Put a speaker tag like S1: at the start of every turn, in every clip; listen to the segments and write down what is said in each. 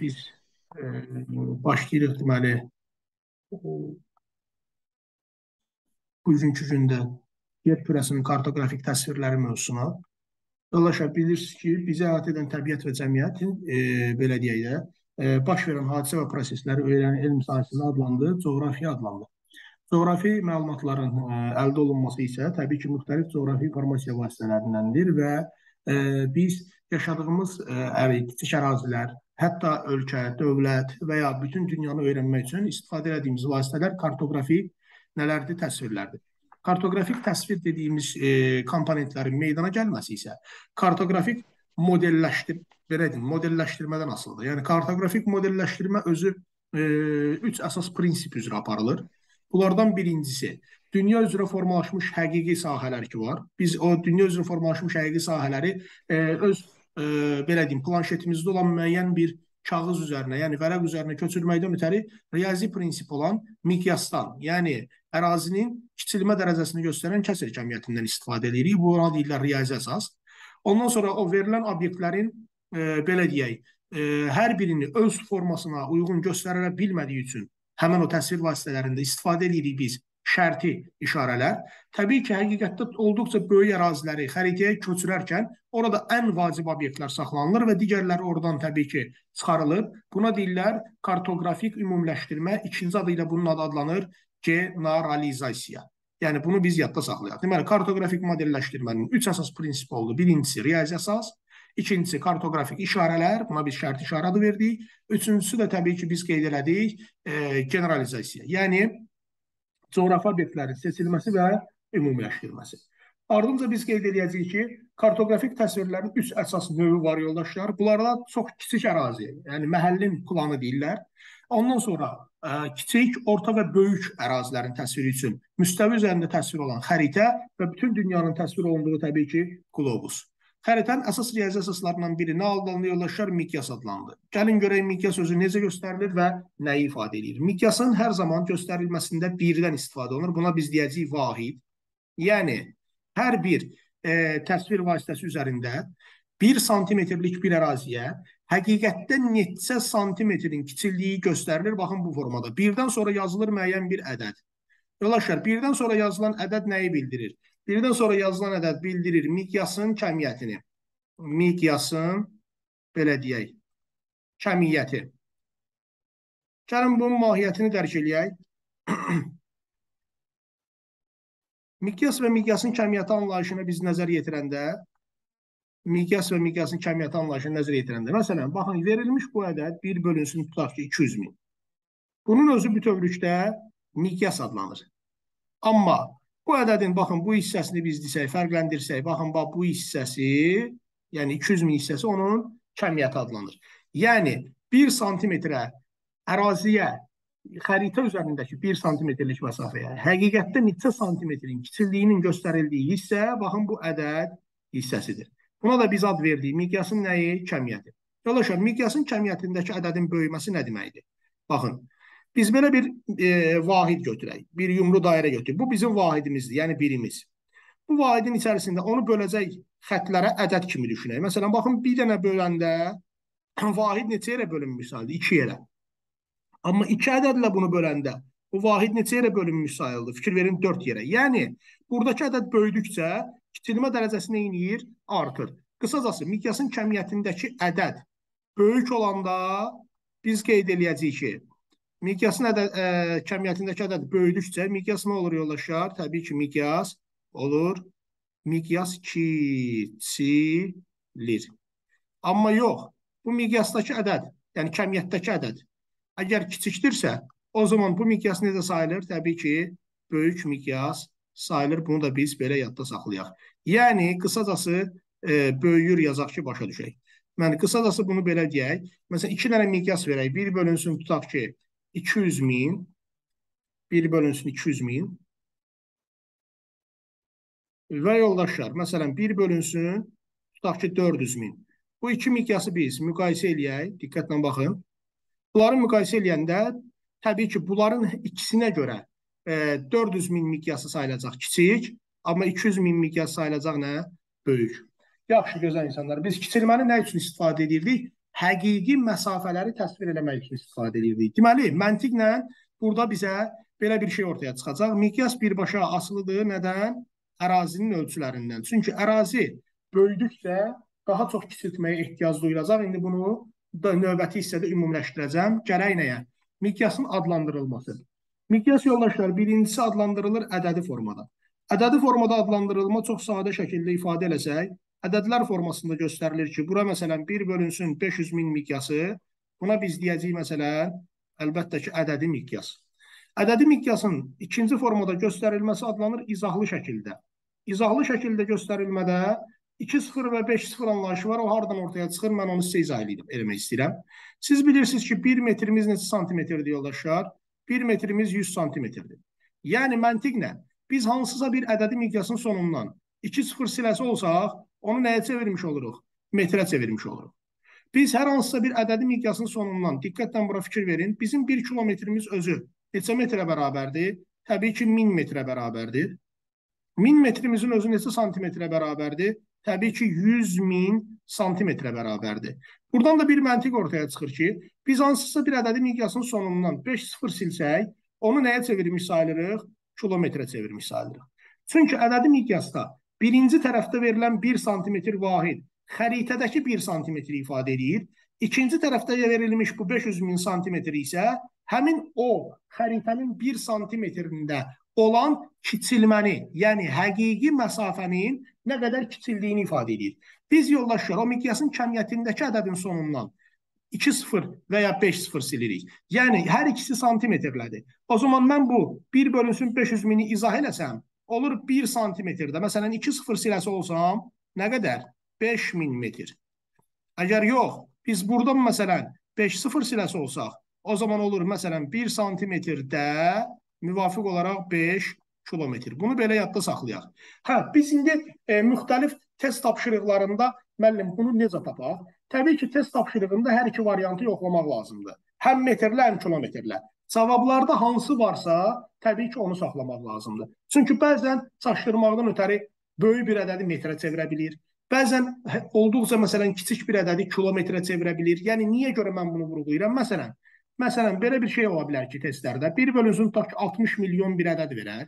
S1: biz başlayırıq deməli bugünkü gündə yer kürəsinin kartoqrafik təsvirləri mövzusuna. Dolaşa bilirsiniz ki, bizi əhatə edən təbiət və cəmiyyətin, e, belə deyək də, e, baş verən hadisə və prosesləri öyrənən elm sahəsində adlandığı coğrafiya adlanır. Coğrafi məlumatların e, əldə olunması isə təbii ki, müxtəlif coğrafi informasiya vasitələrindəndir və e, biz yaşadığımız ə, kiçik ərazilər, hətta ölkə, dövlət və ya bütün dünyanı öyrənmək üçün istifadə etdiyimiz vasitələr kartoqrafik nələrdir, təsvirlərdir. Kartoqrafik təsvir dediyimiz e, komponentlərin meydana gəlməsi isə kartoqrafik modelləşdir, belə deyim, modelləşdirmədən asılıdır. Yəni kartoqrafik modelləşdirmə özü e, üç əsas prinsip üzrə aparılır. Bunlardan birincisi dünya üzrə formalaşmış həqiqi sahələr ki var. Biz o dünya üzrə formalaşmış həqiqi sahələri e, öz e, belə deyim, planşetimizdə olan müəyyən bir kağız üzərinə, yəni vərəq üzərinə köçürməkdən ötəri riyazi prinsip olan miqyasdan, yəni ərazinin kiçilmə dərəcəsini göstərən kəsr kəmiyyətindən istifadə edirik. Bu ona deyirlər riyazi əsas. Ondan sonra o verilən obyektlərin e, belə deyək, e, hər birini öz formasına uyğun göstərə bilmədiyi üçün həmin o təsvir vasitələrində istifadə edirik biz şərti işarələr. Təbii ki, həqiqətdə olduqca böyük əraziləri xəritəyə köçürərkən orada ən vacib obyektlər saxlanılır və digərləri oradan təbii ki, çıxarılır. Buna deyirlər kartoqrafik ümumiləşdirmə, ikinci adı ilə bunun adı adlanır generalizasiya. Yəni bunu biz yadda saxlayaq. Deməli, kartoqrafik modelləşdirmənin üç əsas prinsipi oldu. Birincisi riyazi əsas, ikincisi kartoqrafik işarələr, buna biz şərt işarə adı verdik. Üçüncüsü də təbii ki, biz qeyd elədik, e, generalizasiya. Yəni coğrafi obyektlərin seçilməsi və ümumiləşdirilməsi. Ardınca biz qeyd edəcəyik ki, kartoqrafik təsvirlərin üç əsas növü var yoldaşlar. Bunlardan çox kiçik ərazi, yəni məhəllin planı deyirlər. Ondan sonra ə, kiçik, orta və böyük ərazilərin təsviri üçün müstəvi üzərində təsvir olan xəritə və bütün dünyanın təsvir olunduğu təbii ki, qlobus. Xəritənin əsas riyazi əsaslarından biri nə adlanır yoldaşlar? Miqyas adlanır. Gəlin görək miqyas özü necə göstərilir və nəyi ifadə edir. Miqyasın hər zaman göstərilməsində birdən istifadə olunur. Buna biz deyəcəyik vahid. Yəni hər bir e, təsvir vasitəsi üzərində 1 santimetrlik bir əraziyə həqiqətdə neçə santimetrin kiçildiyi göstərilir. Baxın bu formada. Birdən sonra yazılır müəyyən bir ədəd. Yoldaşlar, birdən sonra yazılan ədəd nəyi bildirir? Birdən sonra yazılan ədəd bildirir miqyasın kəmiyyətini. Miqyasın, belə deyək, kəmiyyəti. Gəlin bunun mahiyyətini dərk eləyək. miqyas və miqyasın kəmiyyəti anlayışına biz nəzər yetirəndə, miqyas və miqyasın kəmiyyəti anlayışına nəzər yetirəndə, məsələn, baxın, verilmiş bu ədəd 1 bölünsün tutaq ki, 200 min. Bunun özü bütövlükdə miqyas adlanır. Amma Bu ədədin, baxın, bu hissəsini biz desək, fərqləndirsək, baxın, bax, bu hissəsi, yəni 200 min hissəsi onun kəmiyyəti adlanır. Yəni, 1 santimetrə əraziyə, xəritə üzərindəki 1 santimetrlik məsafəyə həqiqətdə neçə santimetrin kiçildiyinin göstərildiyi hissə, baxın, bu ədəd hissəsidir. Buna da biz ad verdik. Miqyasın nəyi? Kəmiyyəti. Yoldaşlar, miqyasın kəmiyyətindəki ədədin böyüməsi nə deməkdir? Baxın, Biz belə bir e, vahid götürək, bir yumru dairə götürək. Bu bizim vahidimizdir, yəni birimiz. Bu vahidin içərisində onu böləcək xətlərə ədəd kimi düşünək. Məsələn, baxın, bir dənə böləndə vahid neçə yerə bölünmüş sayıldı? 2 yerə. Amma 2 ədədlə bunu böləndə bu vahid neçə yerə bölünmüş sayıldı? Fikir verin 4 yerə. Yəni, buradakı ədəd böyüdükcə kiçilmə dərəcəsi nə edir? Artır. Qısacası, miqyasın kəmiyyətindəki ədəd böyük olanda biz qeyd eləyəcəyik ki, Miqyasın ədəd, ə, e, kəmiyyətindəki ədəd böyüdükcə miqyas nə olur yoldaşlar? Təbii ki, miqyas olur. Miqyas kiçilir. Amma yox, bu miqyasdakı ədəd, yəni kəmiyyətdəki ədəd əgər kiçikdirsə, o zaman bu miqyas necə sayılır? Təbii ki, böyük miqyas sayılır. Bunu da biz belə yadda saxlayaq. Yəni, qısacası e, böyüyür yazaq ki, başa düşək. Yəni, qısacası bunu belə deyək. Məsələn, iki dənə miqyas verək. Bir bölünsün, tutaq ki, 200 min 1 bölünsün 200 min və yoldaşlar, məsələn 1 bölünsün tutaq ki 400 min. Bu iki miqyası biz müqayisə eləyək, diqqətlə baxın. Bunları müqayisə eləyəndə təbii ki, bunların ikisinə görə e, 400 min miqyası sayılacaq kiçik, amma 200 min miqyası sayılacaq nə? Böyük. Yaxşı, gözəl insanlar. Biz kiçilməni nə üçün istifadə edirdik? Həqiqi məsafələri təsvir eləmək üçün istifadə edirdik. Deməli, məntiqlə burada bizə belə bir şey ortaya çıxacaq. Miqyas birbaşa asılıdır. Nədən? Ərazinin ölçülərindən. Çünki ərazi böyüdükcə daha çox kiçiltməyə ehtiyac duyulacaq. İndi bunu da növbəti hissədə ümumiləşdirəcəm. Gərək nəyə? Miqyasın adlandırılması. Miqyas yoldaşlar birincisi adlandırılır ədədi formada. Ədədi formada adlandırılma çox sadə şəkildə ifadə eləsək, ədədlər formasında göstərilir ki, bura məsələn 1 bölünsün 500 min miqyası, buna biz deyəcəyik məsələn, əlbəttə ki, ədədi miqyas. Ədədi miqyasın ikinci formada göstərilməsi adlanır izahlı şəkildə. İzahlı şəkildə göstərilmədə 2-0 və 5-0 anlayışı var, o hardan ortaya çıxır, mən onu sizə izah edim, eləmək istəyirəm. Siz bilirsiniz ki, 1 metrimiz neçə santimetrdir yoldaşlar? 1 metrimiz 100 santimetrdir. Yəni məntiqlə biz hansısa bir ədədi miqyasın sonundan 2-0 siləsi olsaq, onu nəyə çevirmiş oluruq? Metrə çevirmiş oluruq. Biz hər hansısa bir ədədi miqyasın sonundan, diqqətlə bura fikir verin, bizim 1 kilometrimiz özü neçə metrə bərabərdir? Təbii ki, 1000 metrə bərabərdir. 1000 metrimizin özü neçə santimetrə bərabərdir? Təbii ki, 100 min santimetrə bərabərdir. Buradan da bir məntiq ortaya çıxır ki, biz hansısa bir ədədi miqyasın sonundan 5-0 silsək, onu nəyə çevirmiş sayılırıq? kilometrə çevirmiş sayılır. Çünki ədədi miqyasda birinci tərəfdə verilən 1 sm vahid xəritədəki 1 sm ifadə edir. İkinci tərəfdə verilmiş bu 500 min santimetr isə həmin o xəritənin 1 santimetrində olan kiçilməni, yəni həqiqi məsafənin nə qədər kiçildiyini ifadə edir. Biz yoldaşlar o miqyasın kəmiyyətindəki ədədin sonundan 2-0 və ya 5-0 silirik. Yəni, hər ikisi santimetrlədir. O zaman mən bu 1 bölünsün 500 mini izah eləsəm, olur 1 santimetrdə. Məsələn, 2-0 siləsi olsam, nə qədər? 5000 metr. Əgər yox, biz buradan məsələn 5-0 siləsi olsaq, o zaman olur məsələn 1 santimetrdə müvafiq olaraq 5 kilometr. Bunu belə yadda saxlayaq. Hə, biz indi e, müxtəlif test tapşırıqlarında müəllim bunu necə tapaq? Təbii ki, test tapşırığında hər iki variantı yoxlamaq lazımdır. Həm metrlə, həm kilometrlə. Cavablarda hansı varsa, təbii ki, onu saxlamaq lazımdır. Çünki bəzən çaşdırmaqdan ötəri böyük bir ədədi metrə çevirə bilir. Bəzən hə, olduqca məsələn kiçik bir ədədi kilometrə çevirə bilir. Yəni niyə görə mən bunu vurğulayıram? Məsələn, məsələn belə bir şey ola bilər ki, testlərdə 1 bölünsün tutaq ki, 60 milyon bir ədəd verər.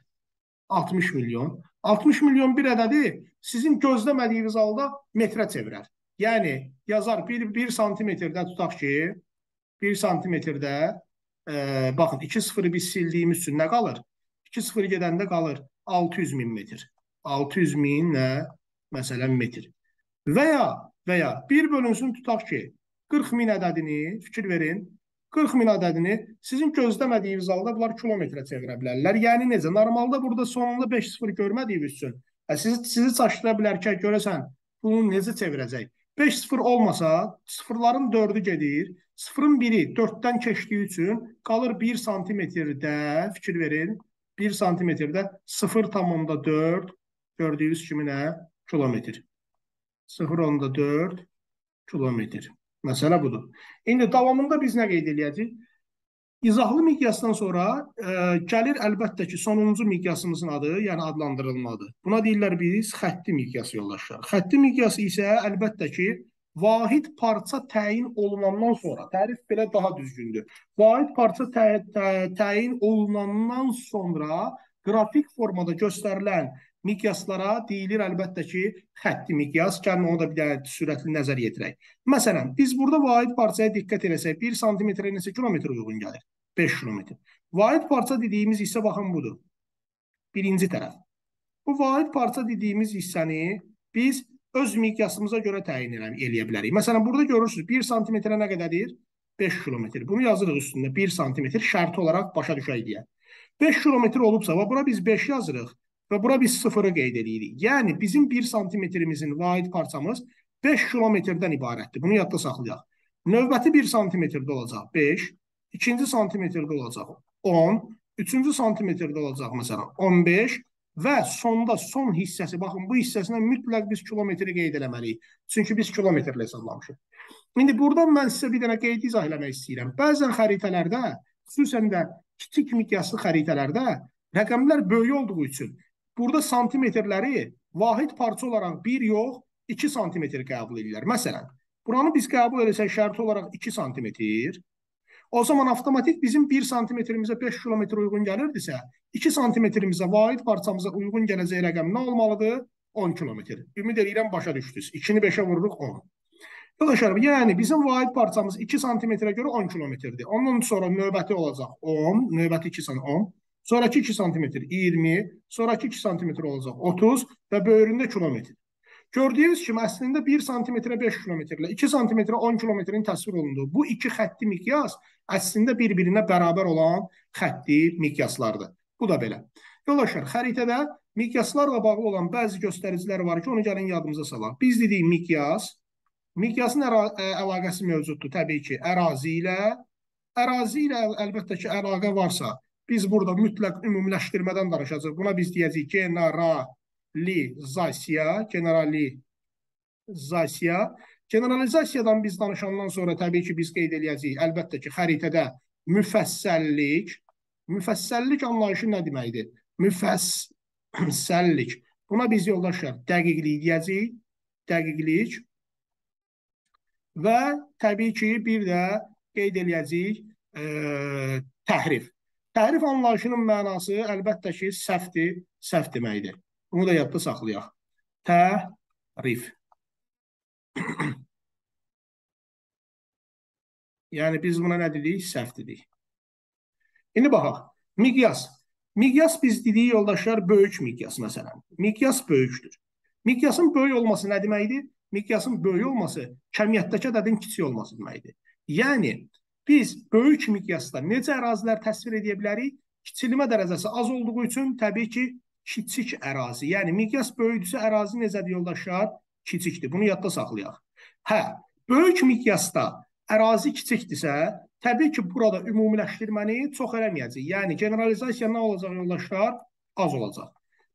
S1: 60 milyon. 60 milyon bir ədədi sizin gözləmədiyiniz halda metrə çevirər. Yəni yazar 1 1 santimetrdə tutaq ki, 1 santimetrdə e, baxın 2 sıfırı biz sildiyimiz üçün nə qalır? 2 sıfır gedəndə qalır 600 min metr. 600 min nə? Məsələn metr. Və ya və ya 1 bölünsün tutaq ki, 40 min ədədini fikir verin. 40 min ədədini sizin gözləmədiyiniz halda bunlar kilometrə çevirə bilərlər. Yəni necə? Normalda burada sonunda 5 sıfır görmədiyiniz üçün sizi, sizi çaşdıra bilər ki, görəsən bunu necə çevirəcək? 5-0 olmasa sıfırların 4-ü gedir. Sıfırın biri 4-dən keçdiyi üçün qalır 1 santimetrdə, fikir verin, 1 santimetrdə 0,4 gördüyünüz kimi nə? Kilometr. 0,4 kilometr. Məsələ budur. İndi davamında biz nə qeyd edəcəyik? İzahlı miqyasdan sonra e, gəlir əlbəttə ki, sonuncu miqyasımızın adı, yəni adlandırılmadır. Buna deyirlər biz xətti miqyas yoldaşlar. Xətti miqyası isə əlbəttə ki, vahid parça təyin olunandan sonra, tərif belə daha düzgündür. Vahid parça tə tə təyin olunandan sonra qrafik formada göstərilən miqyaslara deyilir əlbəttə ki, xətti miqyas. Gəlin onu da bir dənə sürətli nəzər yetirək. Məsələn, biz burada vahid parçaya diqqət eləsək, 1 sm-ə neçə kilometr uyğun gəlir? 5 kilometr. Vahid parça dediyimiz hissə baxın budur. Birinci tərəf. Bu vahid parça dediyimiz hissəni biz öz miqyasımıza görə təyin eləyə bilərik. Məsələn, burada görürsünüz 1 santimetrə nə qədərdir? 5 kilometr. Bunu yazırıq üstündə 1 santimetr şərti olaraq başa düşək deyə. 5 kilometr olubsa və bura biz 5 yazırıq və bura biz 0-ı qeyd edirik. Yəni bizim 1 santimetrimizin vahid parçamız 5 kilometrdən ibarətdir. Bunu yadda saxlayaq. Növbəti 1 santimetrdə olacaq 5, ikinci santimetrdə olacaq 10, üçüncü santimetrdə olacaq məsələn 15 və sonda son hissəsi, baxın bu hissəsinə mütləq biz kilometri qeyd eləməliyik. Çünki biz kilometrlə hesablamışıq. İndi buradan mən sizə bir dənə qeyd izah eləmək istəyirəm. Bəzən xəritələrdə, xüsusən də kiçik miqyaslı xəritələrdə rəqəmlər böyük olduğu üçün burada santimetrləri vahid parça olaraq 1 yox, 2 santimetr qəbul edirlər. Məsələn, Buranı biz qəbul etsək şərti olaraq 2 sm. O zaman avtomatik bizim 1 santimetrimizə 5 kilometr uyğun gəlirdisə, 2 santimetrimizə vahid parçamıza uyğun gələcək rəqəm nə olmalıdır? 10 kilometr. Ümid edirəm başa düşdünüz. 2-ni 5-ə vururuq 10. Yoldaşlarım, yəni bizim vahid parçamız 2 santimetrə görə 10 kilometrdir. Ondan sonra növbəti olacaq 10, növbəti 2 santimetr 10. Sonraki 2 santimetr 20, sonraki 2 santimetr olacaq 30 və böyründə kilometr. Gördüyünüz kimi əslində 1 santimetrə 5 kilometrlə 2 santimetrə 10 kilometrin təsvir olunduğu bu iki xətti miqyas əslində bir-birinə bərabər olan xətti miqyaslardır. Bu da belə. Yoldaşlar, xəritədə miqyaslarla bağlı olan bəzi göstəricilər var ki, onu gəlin yadımıza salaq. Biz dedik miqyas, miqyasın əlaqəsi mövcuddur təbii ki, ərazi ilə. Ərazi ilə əl əlbəttə ki, əlaqə varsa, biz burada mütləq ümumiləşdirmədən danışacağıq. Buna biz deyəcəyik general generalizasiya, generalizasiya. Generalizasiyadan biz danışandan sonra təbii ki, biz qeyd eləyəcəyik. Əlbəttə ki, xəritədə müfəssəllik, müfəssəllik anlayışı nə deməkdir? Müfəssəllik. Buna biz yoldaşlar dəqiqlik deyəcəyik. Dəqiqlik. Və təbii ki, bir də qeyd eləyəcəyik e, təhrif. Təhrif anlayışının mənası əlbəttə ki, səhvdir, səhv deməkdir. Bunu da yadda saxlayaq. Tərif. yəni biz buna nə dedik? Səhv dedik. İndi baxaq. Miqyas. Miqyas biz dedik yoldaşlar böyük miqyas məsələn. Miqyas böyükdür. Miqyasın böyük olması nə deməkdir? Miqyasın böyük olması kəmiyyətdəki ədədin kiçik olması deməkdir. Yəni biz böyük miqyasda necə ərazilər təsvir edə bilərik? Kiçilmə dərəcəsi az olduğu üçün təbii ki, kiçik ərazi. Yəni miqyas böyükdürsə ərazi necədir yoldaşlar? Kiçikdir. Bunu yadda saxlayaq. Hə, böyük miqyasda ərazi kiçikdirsə, təbii ki, burada ümumiləşdirməni çox eləməyəcək. Yəni generalizasiya nə olacaq yoldaşlar? Az olacaq.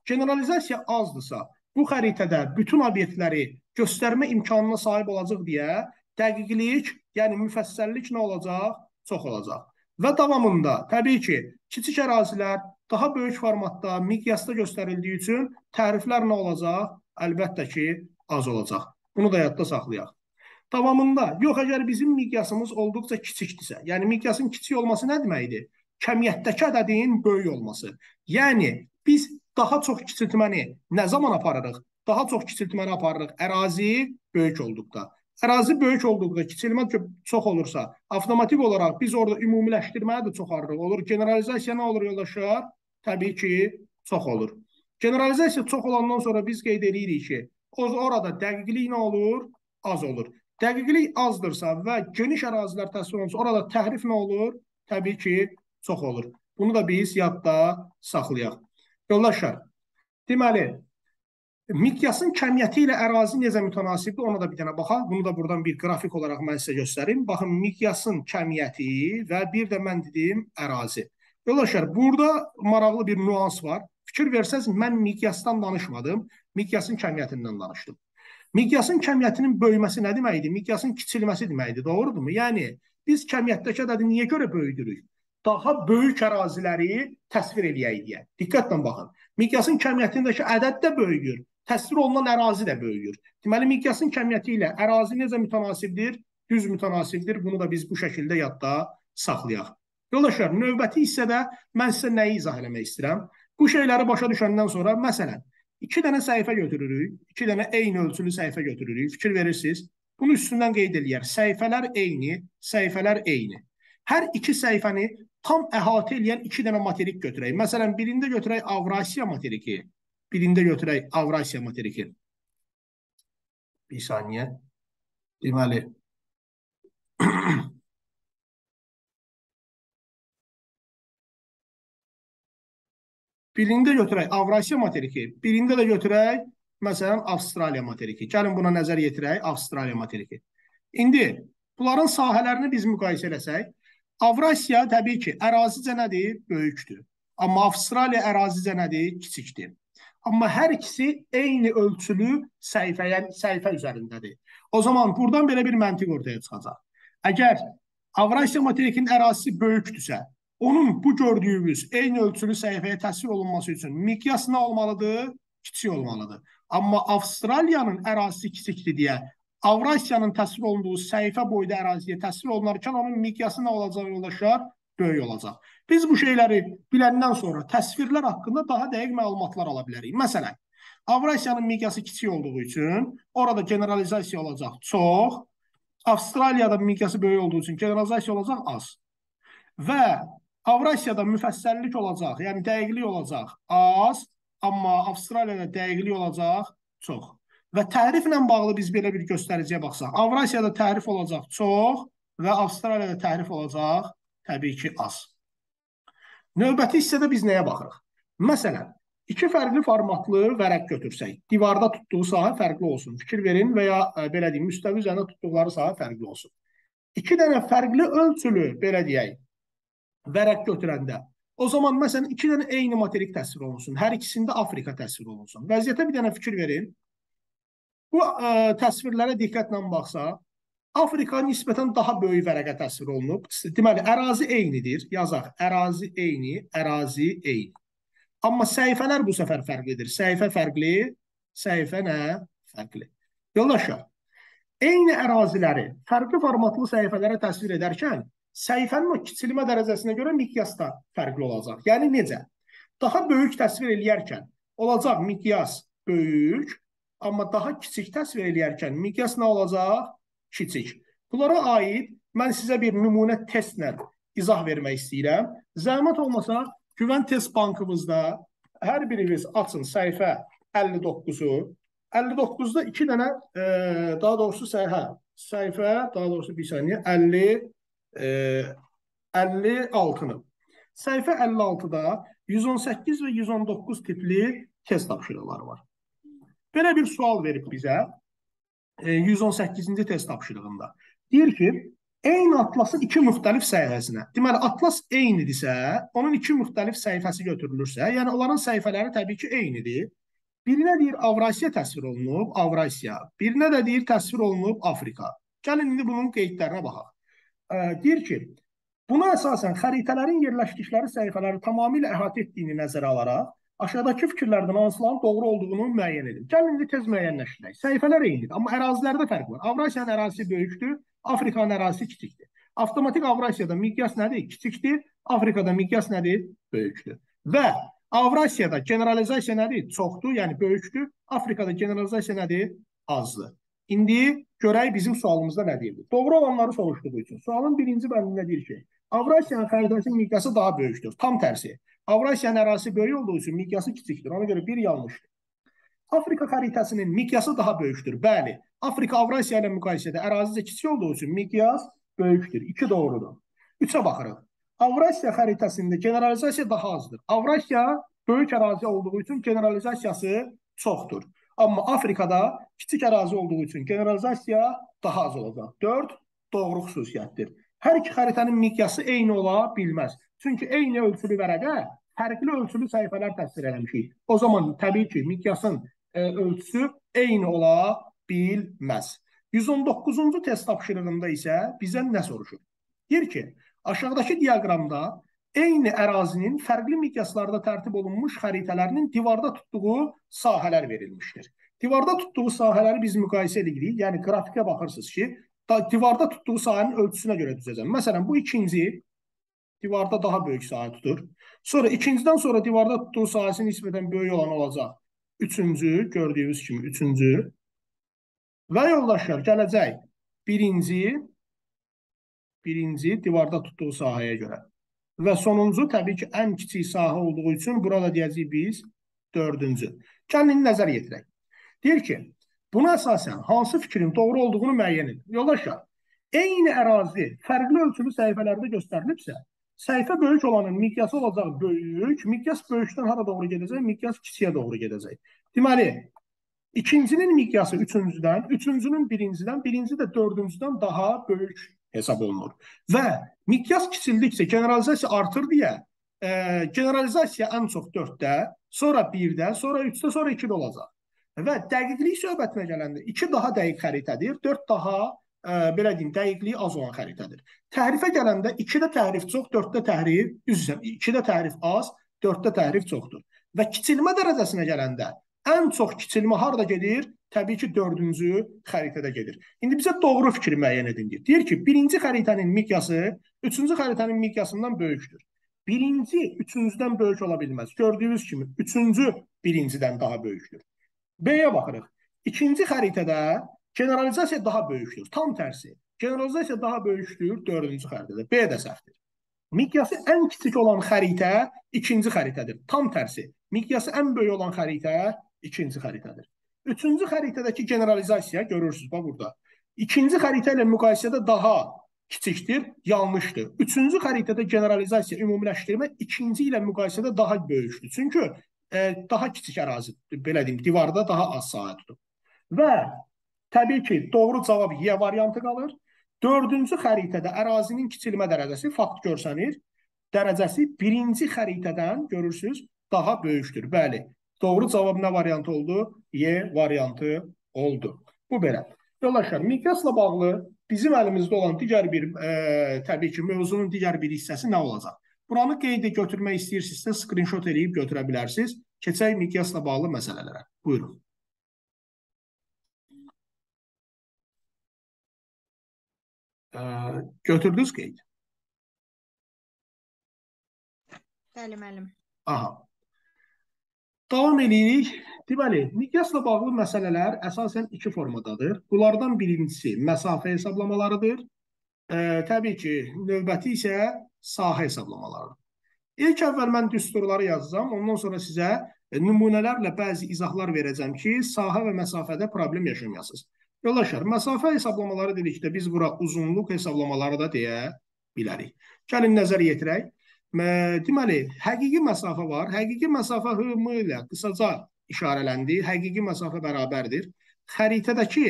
S1: Generalizasiya azdırsa, bu xəritədə bütün obyektləri göstərmə imkanına sahib olacaq deyə dəqiqlik, yəni müfəssəllik nə olacaq? Çox olacaq. Və davamında təbii ki, kiçik ərazilər daha böyük formatda, miqyasda göstərildiyi üçün təriflər nə olacaq? Əlbəttə ki, az olacaq. Bunu da yadda saxlayaq. Davamında, yox əgər bizim miqyasımız olduqca kiçikdirsə, yəni miqyasın kiçik olması nə deməkdir? Kəmiyyətdəki ədədin böyük olması. Yəni biz daha çox kiçiltməni nə zaman aparırıq? Daha çox kiçiltməni aparırıq ərazi böyük olduqda. Ərazi böyük olduqda, kiçilmə çox olursa, avtomatik olaraq biz orada ümumiləşdirməyə də çox arırıq. Olur, generalizasiya nə olur yoldaşlar? Təbii ki, çox olur. Generalizasiya çox olandan sonra biz qeyd edirik ki, orada dəqiqlik nə olur? Az olur. Dəqiqlik azdırsa və geniş ərazilər təsvir olunsa, orada təhrif nə olur? Təbii ki, çox olur. Bunu da biz yadda saxlayaq. Yoldaşlar, deməli, Miqyasın kəmiyyəti ilə ərazi necə mütənasibdir, ona da bir dənə baxaq. Bunu da buradan bir qrafik olaraq mən sizə göstərim. Baxın, miqyasın kəmiyyəti və bir də mən dediyim ərazi. Yoldaşlar, burada maraqlı bir nüans var. Fikir versəz, mən miqyasdan danışmadım, miqyasın kəmiyyətindən danışdım. Miqyasın kəmiyyətinin böyüməsi nə deməkdir? Miqyasın kiçilməsi deməkdir, doğrudurmu? Yəni, biz kəmiyyətdəki ədədi niyə görə böyüdürük? Daha böyük əraziləri təsvir eləyək deyə. Diqqətlə baxın. Miqyasın kəmiyyətindəki ədəd də böyüyür təsvir olunan ərazi də böyüyür. Deməli, miqyasın kəmiyyəti ilə ərazi necə mütənasibdir? Düz mütənasibdir. Bunu da biz bu şəkildə yadda saxlayaq. Yoldaşlar, növbəti hissədə mən sizə nəyi izah eləmək istəyirəm? Bu şeyləri başa düşəndən sonra, məsələn, iki dənə səhifə götürürük, iki dənə eyni ölçülü səhifə götürürük, fikir verirsiniz. Bunu üstündən qeyd eləyər. Səhifələr eyni, səhifələr eyni. Hər iki səhifəni tam əhatə edən iki dənə materik götürək. Məsələn, birində götürək Avrasiya materiki, Birində götürək Avrasiya materiki. Bir saniyə. Deməli, birində götürək Avrasiya materiki, birində də götürək məsələn Avstraliya materiki. Gəlin buna nəzər yetirək Avstraliya materiki. İndi bunların sahələrini biz müqayisə eləsək, Avrasiya təbii ki, ərazicə nədir? Böyükdür. Amma Avstraliya ərazicə nədir? Kiçikdir. Amma hər ikisi eyni ölçülü səhifəyə, səhifə üzərindədir. O zaman buradan belə bir məntiq ortaya çıxacaq. Əgər Avrasiya materikinin ərazisi böyükdürsə, onun bu gördüyümüz eyni ölçülü səhifəyə təsvir olunması üçün miqyas nə olmalıdır? Kiçik olmalıdır. Amma Avstraliyanın ərazisi kiçikdir deyə Avrasiyanın təsvir olunduğu səhifə boyda əraziyə təsvir olunarkən onun miqyası nə olacaq yoldaşlar? Böyük olacaq. Biz bu şeyləri biləndən sonra təsvirlər haqqında daha dəqiq məlumatlar ala bilərik. Məsələn, Avrasiyanın miqyası kiçik olduğu üçün orada generalizasiya olacaq çox, Avstraliyada miqyası böyük olduğu üçün generalizasiya olacaq az. Və Avrasiyada müfəssəllik olacaq, yəni dəqiqlik olacaq az, amma Avstraliyada dəqiqlik olacaq çox. Və təriflə bağlı biz belə bir göstəriciyə baxsaq, Avrasiyada tərif olacaq çox və Avstraliyada tərif olacaq təbii ki, az. Növbəti hissədə biz nəyə baxırıq? Məsələn, iki fərqli formatlı vərəq götürsək, divarda tutduğu sahə fərqli olsun. Fikir verin və ya e, belə deyim, müstəvi üzərində tutduqları sahə fərqli olsun. İki dənə fərqli ölçülü, belə deyək, vərəq götürəndə O zaman məsələn iki dənə eyni materik təsvir olunsun. Hər ikisində Afrika təsvir olunsun. Vəziyyətə bir dənə fikir verin. Bu ə, e, təsvirlərə diqqətlə baxsaq, Afrika nisbətən daha böyük vərəqə təsvir olunub. Deməli, ərazi eynidir. Yazaq, ərazi eyni, ərazi eyni. Amma səhifələr bu səfər fərqlidir. Səhifə fərqli, səhifə nə? Fərqli. Yoldaşlar, eyni əraziləri fərqli formatlı səhifələrə təsvir edərkən, səhifənin o kiçilmə dərəcəsinə görə miqyas da fərqli olacaq. Yəni necə? Daha böyük təsvir eləyərkən olacaq miqyas böyük, Amma daha kiçik təsvir eləyərkən miqyas nə olacaq? Kiçik. Bunlara aid mən sizə bir nümunə testlə izah vermək istəyirəm. Zəhmət olmasa Güvən test bankımızda hər biriniz açın səhifə 59-u. 59-da 2 dənə e, daha doğrusu səhifə, səhifə, daha doğrusu bir saniyə 50 e, 56-nı. Səhifə 56-da 118 və 119 tipli test tapşırıqları var. Belə bir sual verib bizə 118-ci e, test tapşırığında. Deyir ki, eyni atlasın iki müxtəlif səhifəsinə. Deməli, atlas eynidirsə, onun iki müxtəlif səhifəsi götürülürsə, yəni onların səhifələri təbii ki, eynidir. Birinə deyir Avrasiya təsvir olunub, Avrasiya. Birinə də deyir təsvir olunub Afrika. Gəlin indi bunun qeydlərinə baxaq. E, deyir ki, buna əsasən xəritələrin yerləşdikləri səhifələri tamamilə əhatə etdiyini nəzərə alaraq, aşağıdakı fikirlərdən hansıların doğru olduğunu müəyyən edin. Gəlin indi tez müəyyənləşdirək. Səhifələr eynidir, amma ərazilərdə fərq var. Avrasiyanın ərazisi böyükdür, Afrikanın ərazisi kiçikdir. Avtomatik Avrasiyada miqyas nədir? Kiçikdir. Afrikada miqyas nədir? Böyükdür. Və Avrasiyada generalizasiya nədir? Çoxdur, yəni böyükdür. Afrikada generalizasiya nədir? Azdır. İndi görək bizim sualımızda nə deyir? Doğru olanları soruşduğu üçün. Sualın birinci bəndində deyir ki, Avrasiyanın xəritəsinin miqyası daha böyükdür. Tam tərsi. Avrasiyanın ərazisi böyük olduğu üçün miqyası kiçikdir. Ona görə bir yanlışdır. Afrika xəritəsinin miqyası daha böyükdür. Bəli, Afrika Avrasiya ilə müqayisədə ərazisi kiçik olduğu üçün miqyas böyükdür. 2 doğrudur. 3-ə baxırıq. Avrasiya xəritəsində generalizasiya daha azdır. Avrasiya böyük ərazi olduğu üçün generalizasiyası çoxdur. Amma Afrikada kiçik ərazi olduğu üçün generalizasiya daha az olacaq. 4 doğru xüsusiyyətdir. Hər iki xəritənin miqyası eyni ola bilməz. Çünki eyni ölçülü vərəqə fərqli ölçülü səhifələr təsvir eləmişik. O zaman təbii ki, miqyasın e, ölçüsü eyni ola bilməz. 119-cu test tapşırığında isə bizə nə soruşur? Deyir ki, aşağıdakı diaqramda eyni ərazinin fərqli miqyaslarda tərtib olunmuş xəritələrinin divarda tutduğu sahələr verilmişdir. Divarda tutduğu sahələri biz müqayisə edirik. Yəni qrafikə baxırsınız ki, divarda tutduğu sahənin ölçüsünə görə düzəcəm. Məsələn, bu ikinci divarda daha böyük sahə tutur. Sonra ikincidən sonra divarda tutduğu sahəsi nisbətən böyük olan olacaq. Üçüncü, gördüyünüz kimi üçüncü. Və yoldaşlar, gələcək birinci, birinci divarda tutduğu sahəyə görə. Və sonuncu, təbii ki, ən kiçik sahə olduğu üçün burada deyəcəyik biz dördüncü. Gəlin nəzər yetirək. Deyir ki, Buna əsasən hansı fikrin doğru olduğunu müəyyən edin. Yoldaşlar, eyni ərazi fərqli ölçülü səhifələrdə göstərilibsə, səhifə böyük olanın miqyası olacaq böyük, miqyas böyükdən hara doğru gedəcək, miqyas kiçiyə doğru gedəcək. Deməli, ikincinin miqyası üçüncüdən, üçüncünün birincidən, birinci də dördüncüdən daha böyük hesab olunur. Və miqyas kiçildikcə generalizasiya artır deyə, e, generalizasiya ən çox 4-də, sonra 1-də, sonra 3-də, sonra 2-də olacaq. Və dəqiqlik söhbətinə gələndə 2 daha dəqiq xəritədir, 4 daha ə, belə deyim, dəqiqliyi az olan xəritədir. Təhrifə gələndə 2-də təhrif çox, 4-də təhrif, üzrəm, 2-də təhrif az, 4-də təhrif çoxdur. Və kiçilmə dərəcəsinə gələndə ən çox kiçilmə harda gedir? Təbii ki, dördüncü xəritədə gedir. İndi bizə doğru fikri müəyyən edin deyir. Deyir ki, birinci xəritənin miqyası üçüncü xəritənin miqyasından böyükdür. Birinci üçüncüdən böyük ola bilməz. Gördüyünüz kimi, üçüncü birincidən daha böyükdür. B-yə baxırıq. İkinci xəritədə generalizasiya daha böyükdür. Tam tərsi. Generalizasiya daha böyükdür dördüncü xəritədə. B də səhvdir. Miqyası ən kiçik olan xəritə ikinci xəritədir. Tam tərsi. Miqyası ən böyük olan xəritə ikinci xəritədir. Üçüncü xəritədəki generalizasiya görürsünüz bax burada. İkinci xəritə ilə müqayisədə daha kiçikdir, yanlışdır. Üçüncü xəritədə generalizasiya, ümumiləşdirmə ikinci ilə müqayisədə daha böyükdür. Çünki e, daha kiçik ərazi, belə deyim, divarda daha az sahə tutub. Və təbii ki, doğru cavab Y variantı qalır. Dördüncü xəritədə ərazinin kiçilmə dərəcəsi fakt görsənir. Dərəcəsi birinci xəritədən görürsünüz daha böyükdür. Bəli, doğru cavab nə variantı oldu? Y variantı oldu. Bu belə. Yoldaşlar, miqyasla bağlı bizim əlimizdə olan digər bir, e, təbii ki, mövzunun digər bir hissəsi nə olacaq? Buranı qeydə götürmək istəyirsinizsə, screenshot eləyib götürə bilərsiniz. Keçək miqyasla bağlı məsələlərə. Buyurun. Götürdünüz qeyd?
S2: Bəli, müəllim.
S1: Aha. Davam edirik. Deməli, miqyasla bağlı məsələlər əsasən iki formadadır. Bunlardan birincisi məsafə hesablamalarıdır. E, təbii ki, növbəti isə sahə hesablamalarıdır. İlk əvvəl mən düsturları yazacağam, ondan sonra sizə nümunələrlə bəzi izahlar verəcəm ki, sahə və məsafədə problem yaşamayasınız. Yoldaşlar, məsafə hesablamaları dedikdə biz bura uzunluq hesablamaları da deyə bilərik. Gəlin nəzər yetirək. Deməli, həqiqi məsafə var. Həqiqi məsafə HM ilə qısaca işarələndi. Həqiqi məsafə bərabərdir. Xəritədəki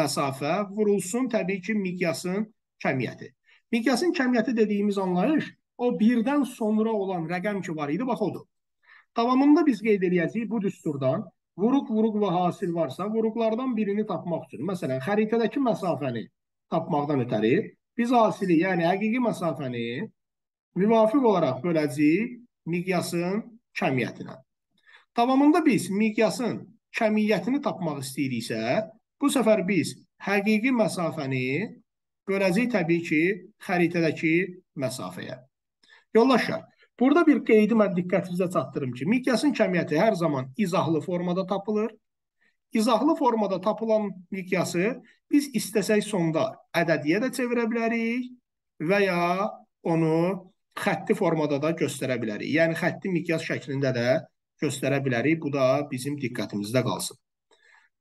S1: məsafə vurulsun təbii ki, miqyasın kəmiyyəti. Miqyasın kəmiyyəti dediyimiz anlayış o birdən sonra olan rəqəm ki var idi, bax odur. Davamında biz qeyd eləyəcəyik bu düsturdan vuruq-vuruq və hasil varsa, vuruqlardan birini tapmaq üçün, məsələn, xəritədəki məsafəni tapmaqdan ötəri biz hasili, yəni həqiqi məsafəni müvafiq olaraq böləcəyik miqyasın kəmiyyətinə. Davamında biz miqyasın kəmiyyətini tapmaq istəyiriksə, bu səfər biz həqiqi məsafəni böləcəyik təbii ki, xəritədəki məsafəyə. Yoldaşlar, Burada bir qeydi mən diqqətinizə çatdırım ki, miqyasın kəmiyyəti hər zaman izahlı formada tapılır. İzahlı formada tapılan miqyası biz istəsək sonda ədədiyə də çevirə bilərik və ya onu xətti formada da göstərə bilərik. Yəni xətti miqyas şəklində də göstərə bilərik. Bu da bizim diqqətimizdə qalsın.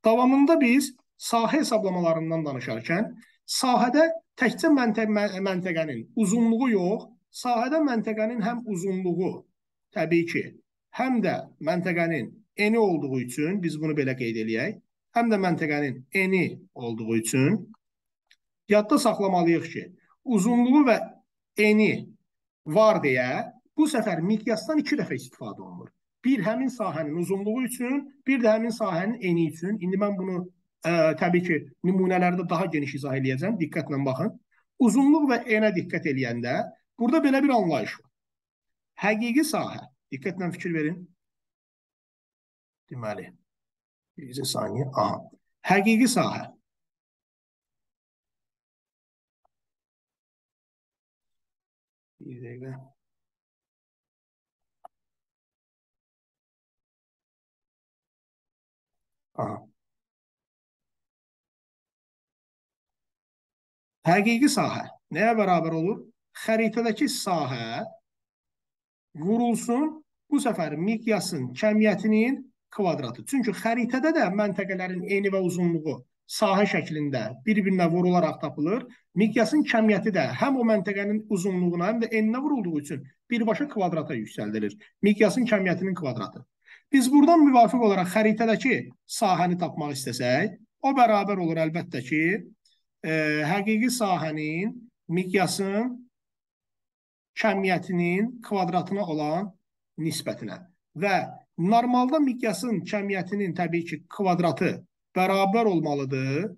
S1: Davamında biz sahə hesablamalarından danışarkən sahədə təkcə məntə məntəqənin uzunluğu yox, sahədə məntəqənin həm uzunluğu, təbii ki, həm də məntəqənin eni olduğu üçün, biz bunu belə qeyd eləyək, həm də məntəqənin eni olduğu üçün yadda saxlamalıyıq ki, uzunluğu və eni var deyə bu səfər miqyasdan iki dəfə istifadə olunur. Bir həmin sahənin uzunluğu üçün, bir də həmin sahənin eni üçün. İndi mən bunu ə, təbii ki, nümunələrdə daha geniş izah eləyəcəm. Diqqətlə baxın. Uzunluq və enə diqqət eləyəndə Burada belə bir anlayış var. Həqiqi sahə, diqqətlə fikir verin. Deməli, bircə saniyə, aha. Həqiqi sahə. Bir dəqiqə. Aha. Həqiqi sahə nəyə bərabər olur? Xəritədəki sahə vurulsun bu səfər miqyasın kəmiyyətinin kvadratı. Çünki xəritədə də məntəqələrin eni və uzunluğu sahə şəklində bir-birinə vurularaq tapılır. Miqyasın kəmiyyəti də həm o məntəqənin uzunluğuna, həm də eninə vurulduğu üçün birbaşa kvadrata yüksəldilir. Miqyasın kəmiyyətinin kvadratı. Biz buradan müvafiq olaraq xəritədəki sahəni tapmaq istəsək, o bərabər olur əlbəttə ki, e, həqiqi sahənin miqyasın kəmiyyətinin kvadratına olan nisbətinə və normalda miqyasın kəmiyyətinin təbii ki, kvadratı bərabər olmalıdır.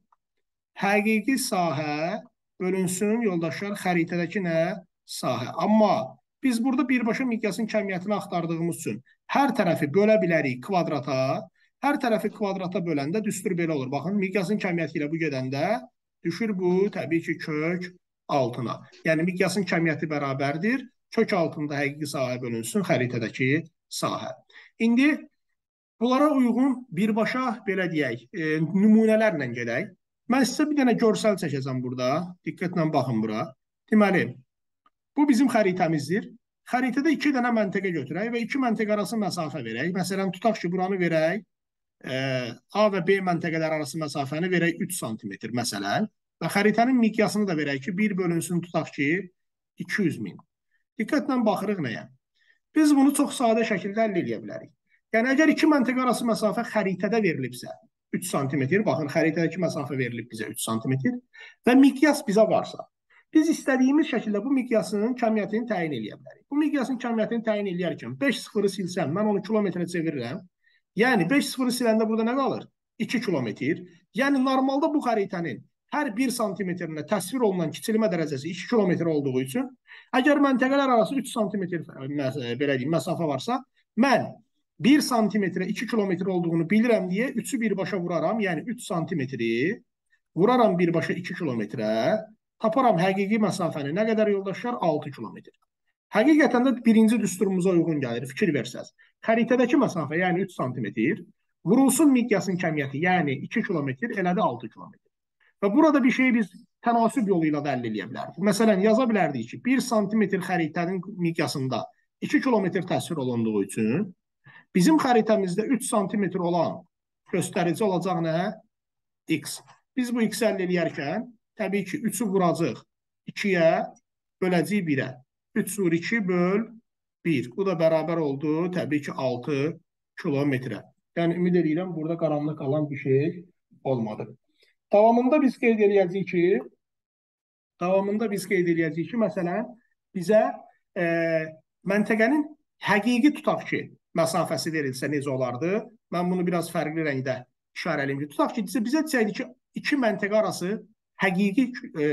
S1: Həqiqi sahə bölünsün yoldaşlar xəritədəki nə? Sahə. Amma biz burada birbaşa miqyasın kəmiyyətini axtardığımız üçün hər tərəfi bölə bilərik kvadrata. Hər tərəfi kvadrata böləndə düstur belə olur. Baxın, miqyasın kəmiyyəti ilə bu gedəndə düşür bu təbii ki, kök altına. Yəni miqyasın kəmiyyəti bərabərdir. Kök altında həqiqi sahə bölünsün xəritədəki sahə. İndi bunlara uyğun birbaşa belə deyək, e, nümunələrlə gedək. Mən sizə bir dənə görsəl çəkəcəm burada. Diqqətlə baxın bura. Deməli, bu bizim xəritəmizdir. Xəritədə iki dənə məntəqə götürək və iki məntəqə arası məsafə verək. Məsələn, tutaq ki, buranı verək. E, A və B məntəqələr arası məsafəni verək 3 sm məsələn. Və xəritənin miqyasını da verək ki, 1 bölünsün tutaq ki, 200 min. Diqqətlə baxırıq nəyə? Biz bunu çox sadə şəkildə əldə edə bilərik. Yəni, əgər iki məntəqə arası məsafə xəritədə verilibsə, 3 sm, baxın, xəritədəki məsafə verilib bizə 3 sm və miqyas bizə varsa, biz istədiyimiz şəkildə bu miqyasın kəmiyyətini təyin edə bilərik. Bu miqyasın kəmiyyətini təyin edərkən 5 sıfırı silsəm, mən onu kilometrə çevirirəm. Yəni 5 sıfırı siləndə burada nə qalır? 2 kilometr. Yəni normalda bu xəritənin hər 1 santimetrinə təsvir olunan kiçilmə dərəcəsi 2 kilometr olduğu üçün, əgər məntəqələr arası 3 santimetr belə deyim, məsafə varsa, mən 1 santimetrə 2 kilometr olduğunu bilirəm deyə 3-ü birbaşa vuraram, yəni 3 santimetri vuraram birbaşa 2 kilometrə, taparam həqiqi məsafəni nə qədər yoldaşlar? 6 kilometr. Həqiqətən də birinci düsturumuza uyğun gəlir, fikir versəz. Xəritədəki məsafə, yəni 3 santimetr, vurulsun miqyasın kəmiyyəti, yəni 2 kilometr, elədi 6 kilometr. Və burada bir şeyi biz tənasüb yolu ilə də əldə edə bilərik. Məsələn, yaza bilərdik ki, 1 sm xəritənin miqyasında 2 kilometr təsvir olunduğu üçün bizim xəritəmizdə 3 sm olan göstərici olacaq nə? X. Biz bu X əldə edərkən təbii ki, 3-ü vuracaq 2-yə, böləcəyik 1-ə. 3 sur 2 böl 1. Bu da bərabər oldu təbii ki, 6 kilometrə. Yəni, ümid edirəm, burada qaranlıq qalan bir şey olmadı. Davamında biz qeyd edəcəyik ki, davamında biz qeyd edəcəyik ki, məsələn, bizə e, məntəqənin həqiqi tutaq ki, məsafəsi verilsə necə olardı? Mən bunu biraz fərqli rəngdə işarəliyim ki, tutaq ki, bizə desəydi ki, iki məntəqə arası həqiqi e,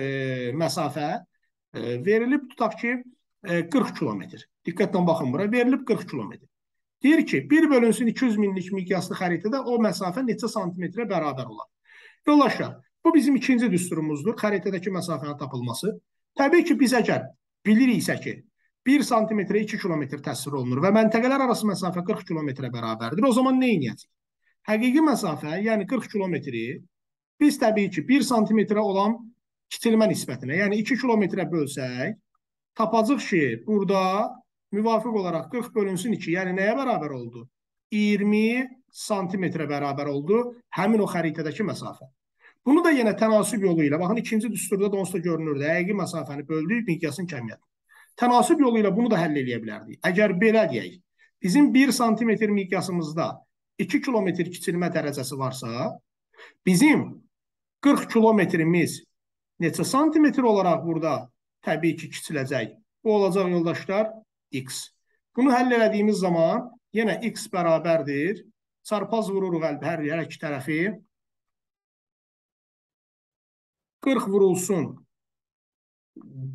S1: məsafə e, verilib, tutaq ki, e, 40 kilometr. Diqqətlə baxın bura, verilib 40 kilometr. Deyir ki, 1 bölünsün 200 minlik miqyaslı xəritədə o məsafə neçə santimetrə bərabər olar? Yoldaşlar, bu bizim ikinci düsturumuzdur, xəritədəki məsafənin tapılması. Təbii ki, biz əgər biliriksə ki, 1 santimetrə 2 kilometr təsvir olunur və məntəqələr arası məsafə 40 kilometrə bərabərdir. O zaman nə edəcəyik? Həqiqi məsafə, yəni 40 kilometri biz təbii ki, 1 santimetrə olan kiçilmə nisbətinə, yəni 2 kilometrə bölsək, tapacaq ki, burada müvafiq olaraq 40 bölünsün 2, yəni nəyə bərabər oldu? 20 santimetrə bərabər oldu həmin o xəritədəki məsafə. Bunu da yenə tənasüb yolu ilə, baxın ikinci düsturda da onsuz da görünür, həqiqi məsafəni böldük miqyasın kəmiyyəti. Tənasüb yolu ilə bunu da həll edə bilərdik. Əgər belə deyək, bizim 1 santimetr miqyasımızda 2 kilometr kiçilmə dərəcəsi varsa, bizim 40 kilometrimiz neçə santimetr olaraq burada təbii ki, kiçiləcək? Bu olacaq yoldaşlar x. Bunu həll elədiyimiz zaman yenə x bərabərdir Çarpaz vururuq əlbə hər, hər iki tərəfi. 40 vurulsun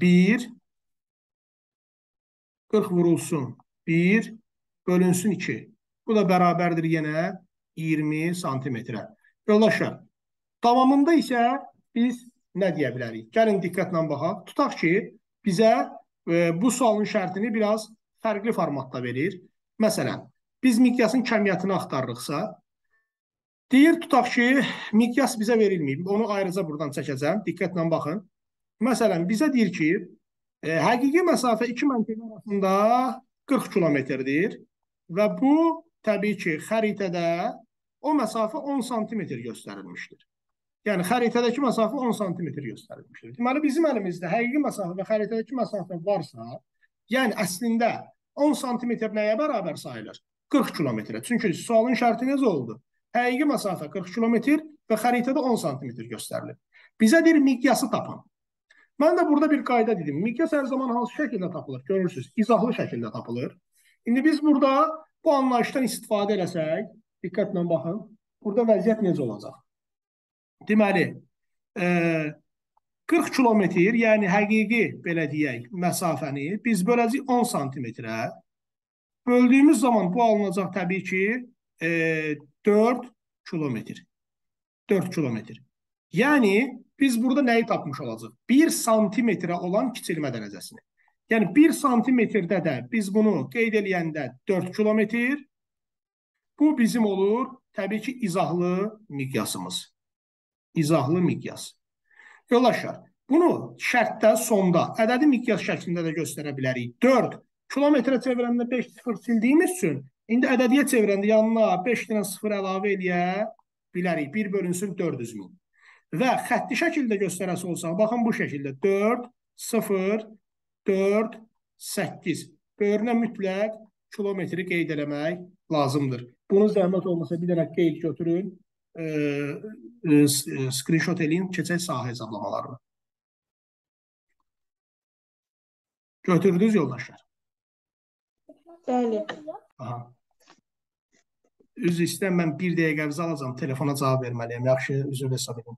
S1: 1 40 vurulsun 1 bölünsün 2. Bu da bərabərdir yenə 20 santimetrə. Yoldaşlar, davamında isə biz nə deyə bilərik? Gəlin diqqətlə baxaq. Tutaq ki, bizə e, bu sualın şərtini biraz fərqli formatda verir. Məsələn, biz miqyasın kəmiyyətini axtarırıqsa, deyir tutaq ki, miqyas bizə verilməyib. Onu ayrıca buradan çəkəcəm. Diqqətlə baxın. Məsələn, bizə deyir ki, e, həqiqi məsafə iki məntəqə arasında 40 kilometrdir və bu təbii ki, xəritədə o məsafə 10 sm göstərilmişdir. Yəni xəritədəki məsafə 10 sm göstərilmişdir. Deməli bizim əlimizdə həqiqi məsafə və xəritədəki məsafə varsa, yəni əslində 10 sm nəyə bərabər sayılır? 40 kilometrə. Çünki sualın şərti necə oldu? Həqiqi məsafə 40 kilometr və xəritədə 10 sm göstərilir. Bizə deyir miqyası tapın. Mən də burada bir qayda dedim. Miqyas hər zaman hansı şəkildə tapılır? Görürsüz, izahlı şəkildə tapılır. İndi biz burada bu anlayışdan istifadə eləsək, diqqətlə baxın, burada vəziyyət necə olacaq? Deməli, e, 40 kilometr, yəni həqiqi belə deyək, məsafəni biz böləcəyik 10 santimetrə. Böldüyümüz zaman bu alınacaq təbii ki, e, 4 kilometr. 4 kilometr. Yəni biz burada nəyi tapmış olacağıq? 1 santimetrə olan kiçilmə dərəcəsini. Yəni 1 santimetrdə də biz bunu qeyd eləyəndə 4 kilometr. Bu bizim olur təbii ki izahlı miqyasımız. İzahlı miqyas. Yoldaşlar, bunu şərtdə sonda ədədi miqyas şəklində də göstərə bilərik. 4 kilometrə çevirəndə 5 0 sildiyimiz üçün indi ədədiyə çevirəndə yanına 5 dənə 0 əlavə eləyə bilərik. 1 bölünsün 400 min. Və xətti şəkildə göstərəsi olsaq, baxın bu şəkildə 4, 0, 4, 8. Böyrünə mütləq kilometri qeyd eləmək lazımdır. Bunu zəhmət olmasa bir dənə qeyd götürün, e, e, screenshot eləyin, keçək sahə hesablamalarına. Götürdünüz yoldaşlar.
S2: Bəli.
S1: Aha. Üzr istəyirəm, mən bir dəqiqənizi alacağam, telefona cavab verməliyəm. Yaxşı, üzr hesab edin.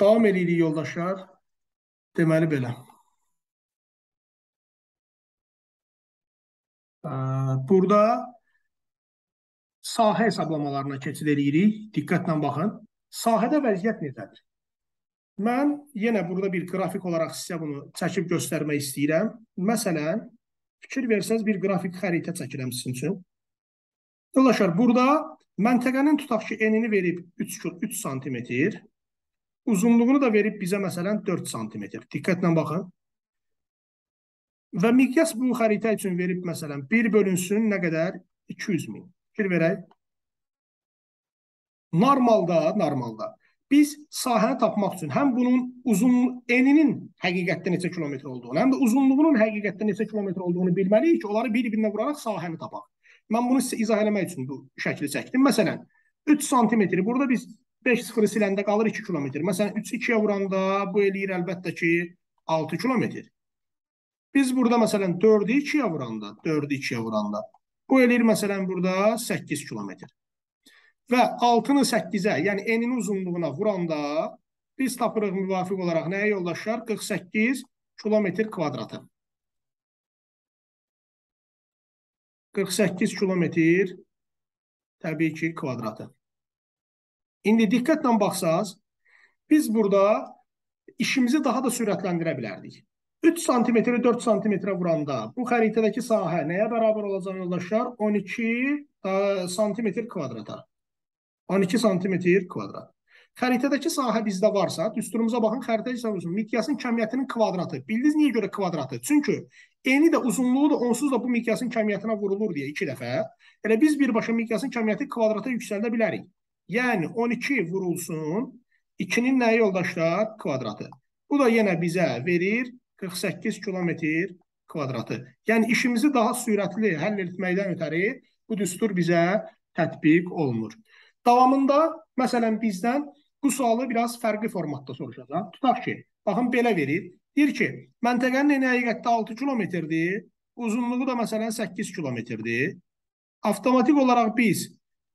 S1: Davam edirik yoldaşlar. Deməli belə. Burada sahə hesablamalarına keçid edirik. Diqqətlə baxın. Sahədə vəziyyət necədir? Mən yenə burada bir qrafik olaraq sizə bunu çəkib göstərmək istəyirəm. Məsələn, fikir versəz bir qrafik xəritə çəkirəm sizin üçün. Yoldaşlar, burada məntəqənin tutaq ki, enini verib 3, 3 santimetr, uzunluğunu da verib bizə məsələn 4 santimetr. Diqqətlə baxın. Və miqyas bu xəritə üçün verib məsələn 1 bölünsün nə qədər? 200 min. Fikir verək. Normalda, normalda biz sahəni tapmaq üçün həm bunun uzun eninin həqiqətdə neçə kilometr olduğunu, həm də uzunluğunun həqiqətdə neçə kilometr olduğunu bilməliyik ki, onları bir-birinə vuraraq sahəni tapaq. Mən bunu sizə izah eləmək üçün bu şəkli çəkdim. Məsələn, 3 santimetri burada biz 5 sıfırı siləndə qalır 2 kilometr. Məsələn, 3 2-yə vuranda bu eləyir əlbəttə ki 6 kilometr. Biz burada məsələn 4-ü 2-yə vuranda, 4-ü 2-yə vuranda bu eləyir məsələn burada 8 kilometr. Və 6-nı 8-ə, yəni eninin uzunluğuna vuranda biz tapırıq müvafiq olaraq nəyə yoldaşlar? 48 kilometr kvadratı. 48 kilometr təbii ki kvadratı. İndi diqqətlə baxsaz, biz burada işimizi daha da sürətləndirə bilərdik. 3 santimetrə 4 santimetrə vuranda bu xəritədəki sahə nəyə bərabər olacaq yoldaşlar? 12 santimetr kvadrata. 12 santimetr kvadrat. Xəritədəki sahə bizdə varsa, düsturumuza baxın, xəritədəki sahə miqyasın kəmiyyətinin kvadratı. Bildiniz niyə görə kvadratı? Çünki eni də uzunluğu da onsuz da bu miqyasın kəmiyyətinə vurulur deyə iki dəfə. Elə biz birbaşa miqyasın kəmiyyəti kvadrata yüksəldə bilərik. Yəni 12 vurulsun 2-nin nəyi yoldaşlar? Kvadratı. Bu da yenə bizə verir 48 kilometr kvadratı. Yəni işimizi daha sürətli həll etməkdən ötəri bu düstur bizə tətbiq olunur. Davamında məsələn bizdən bu sualı biraz fərqli formatda soruşacaq. Tutaq ki, baxın belə verir. Deyir ki, məntəqənin eni həqiqətdə 6 kilometrdir, uzunluğu da məsələn 8 kilometrdir. Avtomatik olaraq biz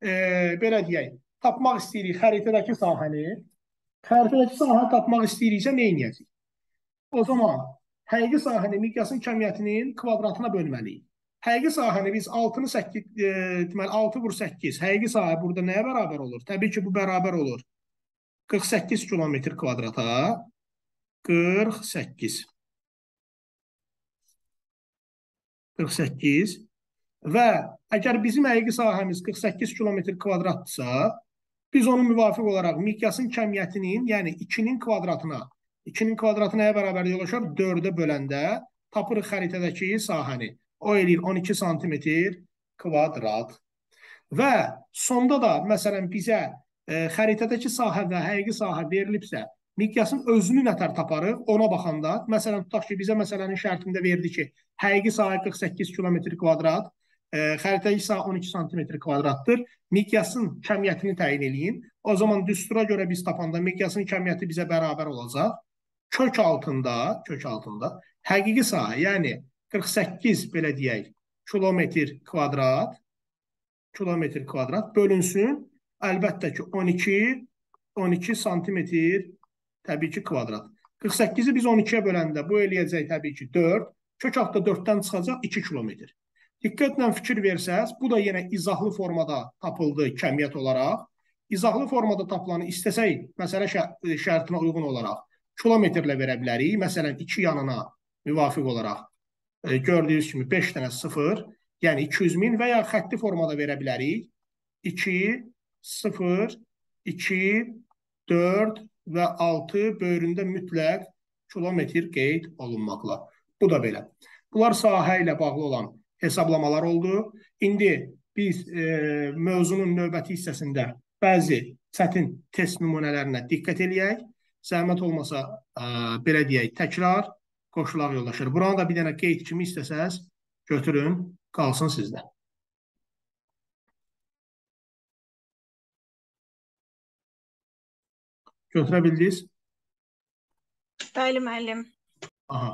S1: e, belə deyək, tapmaq istəyirik xəritədəki sahəni. Xəritədəki sahəni tapmaq istəyiriksə nə edəcəyik? O zaman həqiqi sahəni miqyasın kəmiyyətinin kvadratına bölməliyik. Həqiqi sahəni biz 6-nı 8 e, deməli 6 vur 8. Həqiqi sahə burada nəyə bərabər olur? Təbii ki, bu bərabər olur 48 kilometr kvadrata 48 48 və əgər bizim həqiqi sahəmiz 48 kilometr kvadratdırsa, Biz onu müvafiq olaraq miqyasın kəmiyyətinin, yəni 2-nin kvadratına, 2-nin kvadratı nəyə bərabər yollaşar? 4-ə böləndə tapırıq xəritədəki sahəni. O eləyir 12 santimetr kvadrat. Və sonda da məsələn bizə e, xəritədəki sahə və həqiqi sahə verilibsə, miqyasın özünü nətər taparıq ona baxanda, məsələn tutaq ki, bizə məsələnin şərtində verdi ki, həqiqi sahə 48 kilometr kvadrat, e, xəritədəki sahə 12 sm kvadratdır. Miqyasın kəmiyyətini təyin eləyin. O zaman düstura görə biz tapanda miqyasın kəmiyyəti bizə bərabər olacaq. Kök altında, kök altında həqiqi sahə, yəni 48 belə deyək, kilometr kvadrat, kilometr kvadrat bölünsün. Əlbəttə ki, 12 12 santimetr təbii ki, kvadrat. 48-i biz 12-yə böləndə bu eləyəcək təbii ki, 4. Kök altda 4-dən çıxacaq 2 kilometr. Diqqətlə fikir versəz, bu da yenə izahlı formada tapıldı kəmiyyət olaraq. İzahlı formada tapılanı istəsək, məsələ şərtinə uyğun olaraq kilometrlə verə bilərik. Məsələn, iki yanına müvafiq olaraq e, gördüyünüz kimi 5 dənə 0, yəni 200 min və ya xətti formada verə bilərik. 2, 0, 2, 4 və 6 böyründə mütləq kilometr qeyd olunmaqla. Bu da belə. Bunlar sahə ilə bağlı olan hesablamalar oldu. İndi biz e, mövzunun növbəti hissəsində bəzi çətin test nümunələrinə diqqət eləyək. Zəhmət olmasa e, belə deyək, təkrar qoşulaq yoldaşlar. Buranı da bir dənə qeyd kimi istəsəz götürün, qalsın sizdə. Götürə bildiniz?
S2: Bəli, müəllim.
S1: Aha.